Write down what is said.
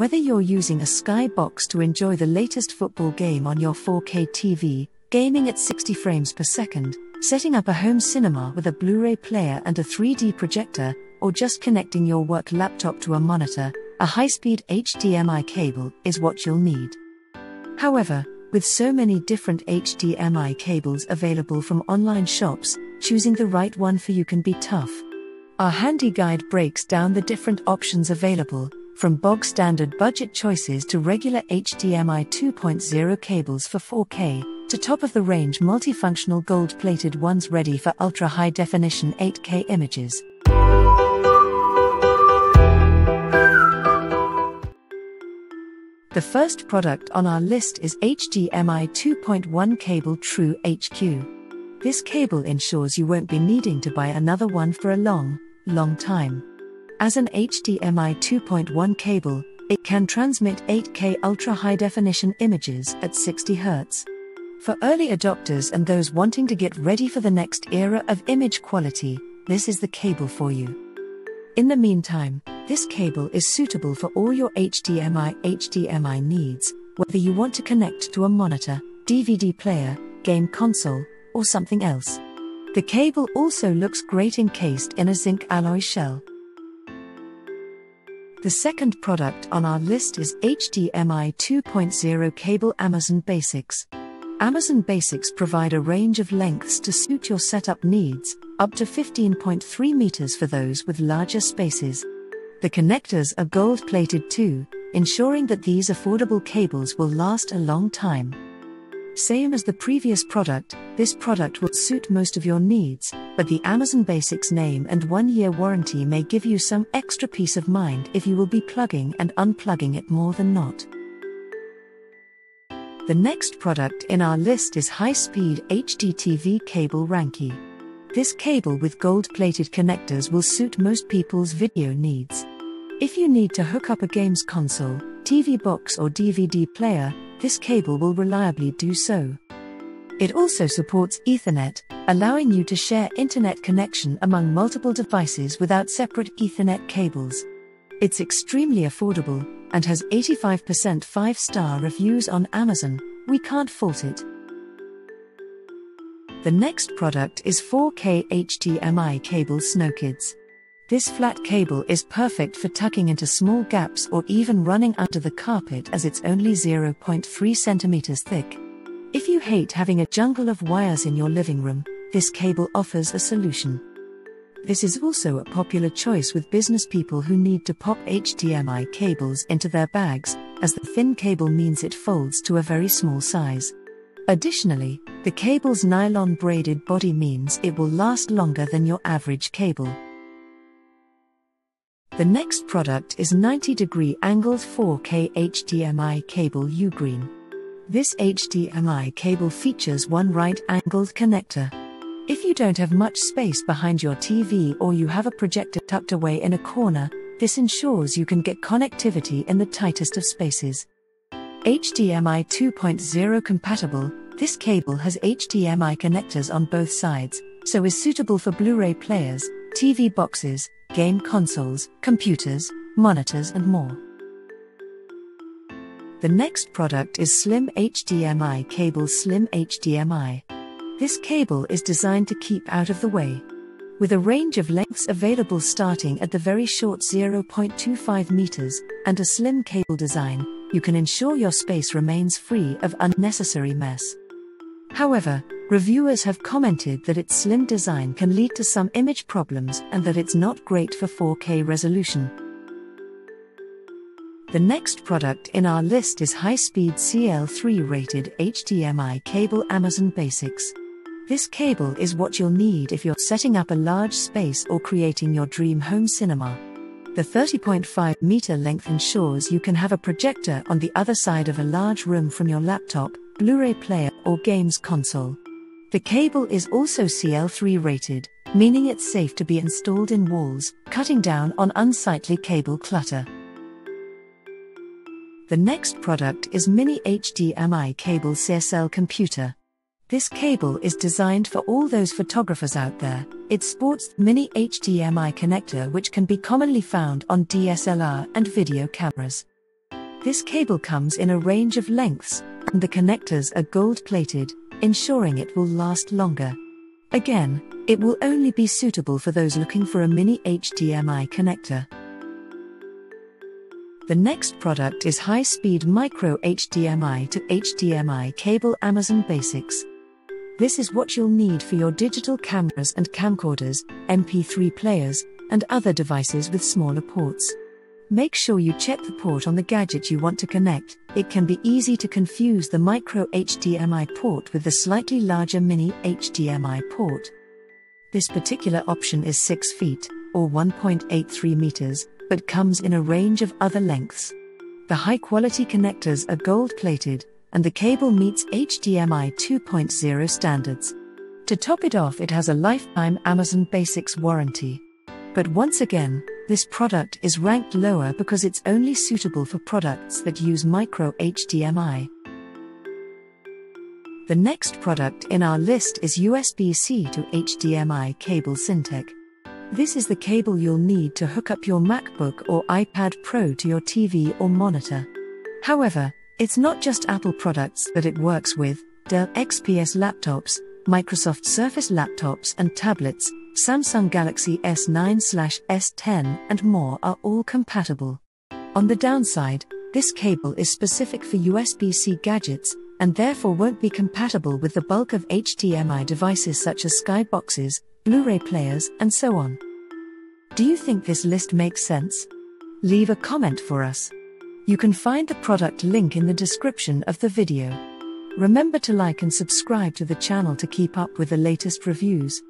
Whether you're using a Skybox to enjoy the latest football game on your 4K TV, gaming at 60 frames per second, setting up a home cinema with a Blu ray player and a 3D projector, or just connecting your work laptop to a monitor, a high speed HDMI cable is what you'll need. However, with so many different HDMI cables available from online shops, choosing the right one for you can be tough. Our handy guide breaks down the different options available, from bog standard budget choices to regular HDMI 2.0 cables for 4K, to top of the range multifunctional gold plated ones ready for ultra high definition 8K images. The first product on our list is HDMI 2.1 cable True HQ. This cable ensures you won't be needing to buy another one for a long, long time. As an HDMI 2.1 cable, it can transmit 8K ultra high definition images at 60 Hz. For early adopters and those wanting to get ready for the next era of image quality, this is the cable for you. In the meantime, this cable is suitable for all your HDMI HDMI needs, whether you want to connect to a monitor, DVD player, game console, or something else. The cable also looks great encased in a zinc alloy shell. The second product on our list is HDMI 2.0 cable Amazon Basics. Amazon Basics provide a range of lengths to suit your setup needs, up to 15.3 meters for those with larger spaces. The connectors are gold plated too, ensuring that these affordable cables will last a long time. Same as the previous product, this product will suit most of your needs, but the Amazon Basics name and one year warranty may give you some extra peace of mind if you will be plugging and unplugging it more than not. The next product in our list is high speed HDTV cable Rankie. This cable with gold plated connectors will suit most people's video needs. If you need to hook up a games console, TV box, or DVD player, this cable will reliably do so. It also supports Ethernet, allowing you to share internet connection among multiple devices without separate Ethernet cables. It's extremely affordable and has 85% 5 star reviews on Amazon. We can't fault it. The next product is 4K HDMI cable SnowKids. This flat cable is perfect for tucking into small gaps or even running under the carpet as it's only 0.3 centimeters thick. If you hate having a jungle of wires in your living room, this cable offers a solution. This is also a popular choice with business people who need to pop HDMI cables into their bags, as the thin cable means it folds to a very small size. Additionally, the cable's nylon braided body means it will last longer than your average cable. The next product is 90 degree angled 4K HDMI cable Ugreen. This HDMI cable features one right angled connector. If you don't have much space behind your TV or you have a projector tucked away in a corner, this ensures you can get connectivity in the tightest of spaces. HDMI 2.0 compatible, this cable has HDMI connectors on both sides, so is suitable for Blu ray players, TV boxes, game consoles, computers, monitors, and more. The next product is Slim HDMI cable Slim HDMI. This cable is designed to keep out of the way. With a range of lengths available starting at the very short 0.25 meters and a slim cable design, you can ensure your space remains free of unnecessary mess. However, reviewers have commented that its slim design can lead to some image problems and that it's not great for 4K resolution. The next product in our list is high speed CL3 rated HDMI cable Amazon Basics. This cable is what you'll need if you're setting up a large space or creating your dream home cinema. The 30.5 meter length ensures you can have a projector on the other side of a large room from your laptop, Blu ray player, or games console. The cable is also CL3 rated, meaning it's safe to be installed in walls, cutting down on unsightly cable clutter. The next product is Mini HDMI Cable CSL Computer. This cable is designed for all those photographers out there. It sports mini HDMI connector which can be commonly found on DSLR and video cameras. This cable comes in a range of lengths, and the connectors are gold plated, ensuring it will last longer. Again, it will only be suitable for those looking for a mini HDMI connector. The next product is high speed micro HDMI to HDMI cable Amazon Basics. This is what you'll need for your digital cameras and camcorders, MP3 players, and other devices with smaller ports. Make sure you check the port on the gadget you want to connect. It can be easy to confuse the micro HDMI port with the slightly larger mini HDMI port. This particular option is 6 feet, or 1.83 meters, but comes in a range of other lengths. The high quality connectors are gold plated, and the cable meets HDMI 2.0 standards. To top it off, it has a lifetime Amazon Basics warranty. But once again, this product is ranked lower because it's only suitable for products that use micro HDMI. The next product in our list is USB C to HDMI cable Syntech. This is the cable you'll need to hook up your MacBook or iPad Pro to your TV or monitor. However, it's not just Apple products that it works with, Dell XPS laptops, Microsoft Surface laptops and tablets, Samsung Galaxy S9 S10, and more are all compatible. On the downside, this cable is specific for USB C gadgets and therefore won't be compatible with the bulk of HDMI devices such as skyboxes, Blu ray players, and so on. Do you think this list makes sense? Leave a comment for us. You can find the product link in the description of the video. Remember to like and subscribe to the channel to keep up with the latest reviews.